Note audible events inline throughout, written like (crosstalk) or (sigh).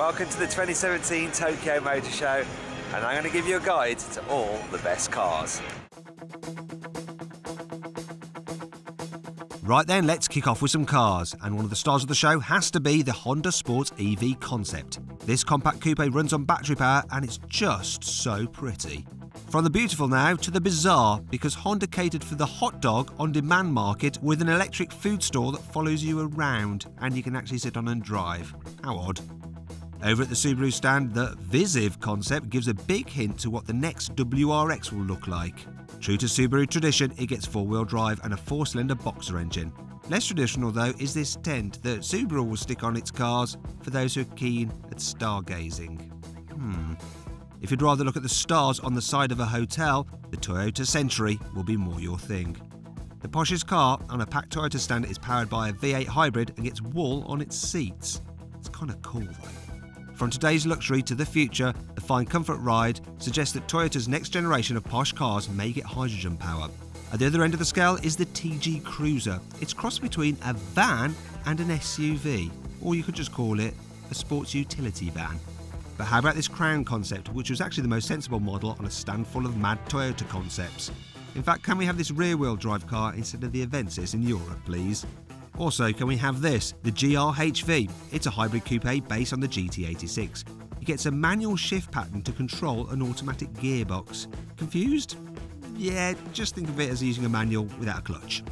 Welcome to the 2017 Tokyo Motor Show, and I'm going to give you a guide to all the best cars. Right then, let's kick off with some cars, and one of the stars of the show has to be the Honda Sports EV concept. This compact coupe runs on battery power and it's just so pretty. From the beautiful now to the bizarre, because Honda catered for the hot dog on demand market with an electric food store that follows you around and you can actually sit on and drive. How odd. Over at the Subaru stand, the VIZIV concept gives a big hint to what the next WRX will look like. True to Subaru tradition, it gets four-wheel drive and a four-cylinder boxer engine. Less traditional though is this tent that Subaru will stick on its cars for those who are keen at stargazing. Hmm. If you'd rather look at the stars on the side of a hotel, the Toyota Century will be more your thing. The poshest car on a packed Toyota stand is powered by a V8 hybrid and gets wool on its seats. It's kind of cool though. From today's luxury to the future, the fine comfort ride suggests that Toyota's next generation of posh cars may get hydrogen power. At the other end of the scale is the TJ Cruiser. It's cross between a van and an SUV, or you could just call it a sports utility van. But how about this Crown concept, which was actually the most sensible model on a stand full of mad Toyota concepts? In fact, can we have this rear-wheel drive car instead of the Avensis in Europe, please? Also, can we have this, the GR-HV? It's a hybrid coupe based on the GT86. It gets a manual shift pattern to control an automatic gearbox. Confused? Yeah, just think of it as using a manual without a clutch.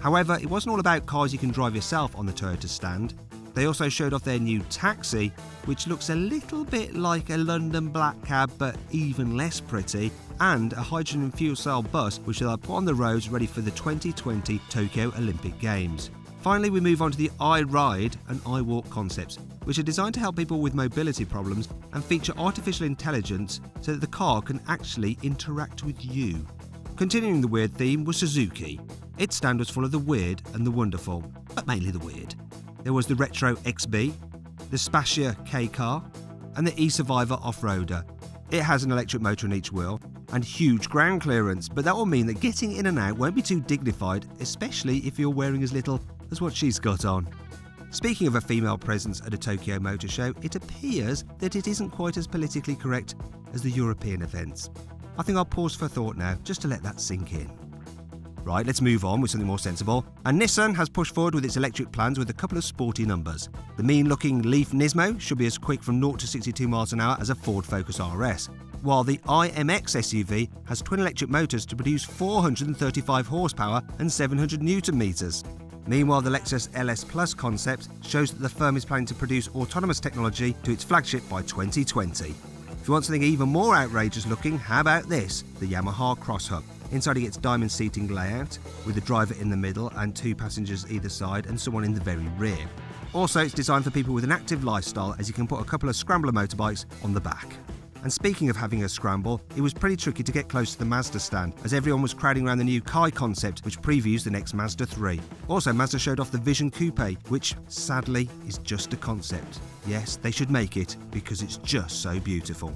However, it wasn't all about cars you can drive yourself on the Toyota stand. They also showed off their new taxi, which looks a little bit like a London black cab but even less pretty, and a hydrogen fuel cell bus which they'll put on the roads ready for the 2020 Tokyo Olympic Games. Finally, we move on to the iRide and iWalk concepts, which are designed to help people with mobility problems and feature artificial intelligence so that the car can actually interact with you. Continuing the weird theme was Suzuki. Its stand was full of the weird and the wonderful, but mainly the weird. There was the Retro XB, the Spacia K car, and the e-Survivor off-roader. It has an electric motor in each wheel and huge ground clearance, but that will mean that getting in and out won't be too dignified, especially if you're wearing as little as what she's got on. Speaking of a female presence at a Tokyo Motor Show, it appears that it isn't quite as politically correct as the European events. I think I'll pause for thought now, just to let that sink in. Right, let's move on with something more sensible. And Nissan has pushed forward with its electric plans with a couple of sporty numbers. The mean-looking Leaf Nismo should be as quick from 0 to 62 miles an hour as a Ford Focus RS, while the IMX SUV has twin electric motors to produce 435 horsepower and 700 newton meters. Meanwhile, the Lexus LS Plus concept shows that the firm is planning to produce autonomous technology to its flagship by 2020. If you want something even more outrageous looking, how about this? The Yamaha Cross Hub. Inside it gets diamond seating layout, with the driver in the middle and two passengers either side and someone in the very rear. Also, it's designed for people with an active lifestyle as you can put a couple of scrambler motorbikes on the back. And speaking of having a scramble, it was pretty tricky to get close to the Mazda stand, as everyone was crowding around the new Kai concept, which previews the next Mazda 3. Also, Mazda showed off the Vision Coupe, which sadly is just a concept. Yes, they should make it because it's just so beautiful.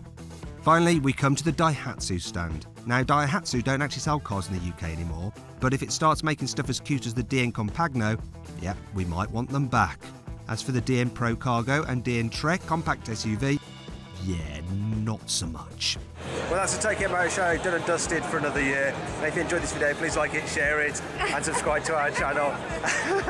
Finally, we come to the Daihatsu stand. Now, Daihatsu don't actually sell cars in the UK anymore, but if it starts making stuff as cute as the DN Compagno, yeah, we might want them back. As for the DN Pro Cargo and DN Trec compact SUV, yeah, not so much. Well, that's the Tokyo Motor Show done and dusted for another year. And if you enjoyed this video, please like it, share it, and subscribe to our channel. (laughs)